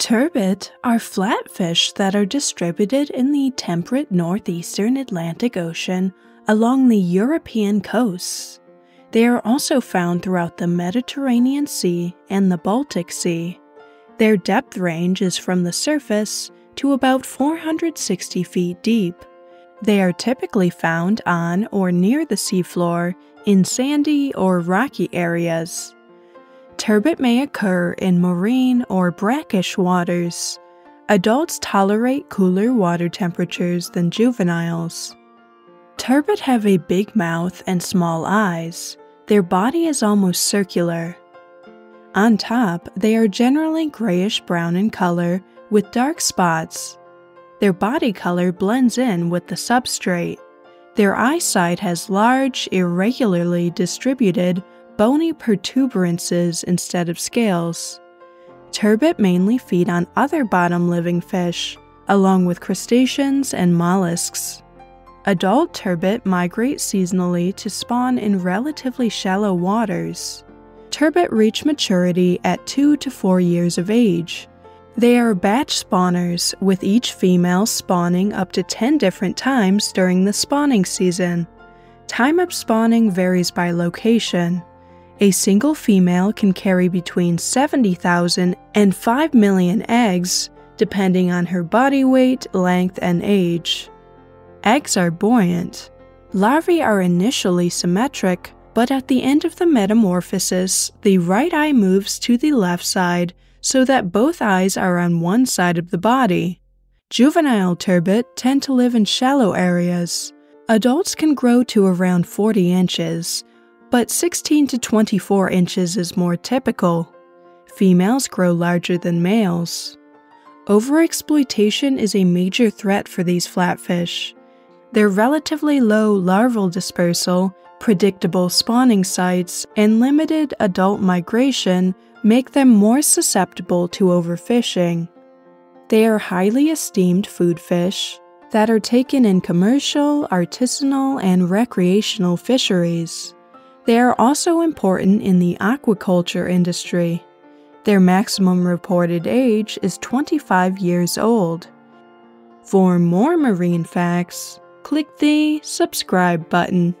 Turbot are flatfish that are distributed in the temperate northeastern Atlantic Ocean along the European coasts. They are also found throughout the Mediterranean Sea and the Baltic Sea. Their depth range is from the surface to about 460 feet deep. They are typically found on or near the seafloor in sandy or rocky areas. Turbot may occur in marine or brackish waters. Adults tolerate cooler water temperatures than juveniles. Turbot have a big mouth and small eyes. Their body is almost circular. On top, they are generally grayish brown in color with dark spots. Their body color blends in with the substrate. Their eyed side has large, irregularly distributed, bony protuberances instead of scales. Turbot mainly feed on other bottom living fish, along with crustaceans and mollusks. Adult turbot migrate seasonally to spawn in relatively shallow waters. Turbot reach maturity at 2 to 4 years of age. They are batch spawners, with each female spawning up to 10 different times during the spawning season. Time of spawning varies by location. A single female can carry between 70,000 and 5 million eggs, depending on her body weight, length, and age. Eggs are buoyant. Larvae are initially symmetric, but at the end of the metamorphosis, the right eye moves to the left side so that both eyes are on one side of the body. Juvenile turbot tend to live in shallow areas. Adults can grow to around 40 inches, but 16 to 24 inches is more typical. Females grow larger than males. Overexploitation is a major threat for these flatfish. Their relatively low larval dispersal, predictable spawning sites, and limited adult migration make them more susceptible to overfishing. They are highly esteemed food fish that are taken in commercial, artisanal, and recreational fisheries. They are also important in the aquaculture industry. Their maximum reported age is 25 years old. For more marine facts, click the subscribe button.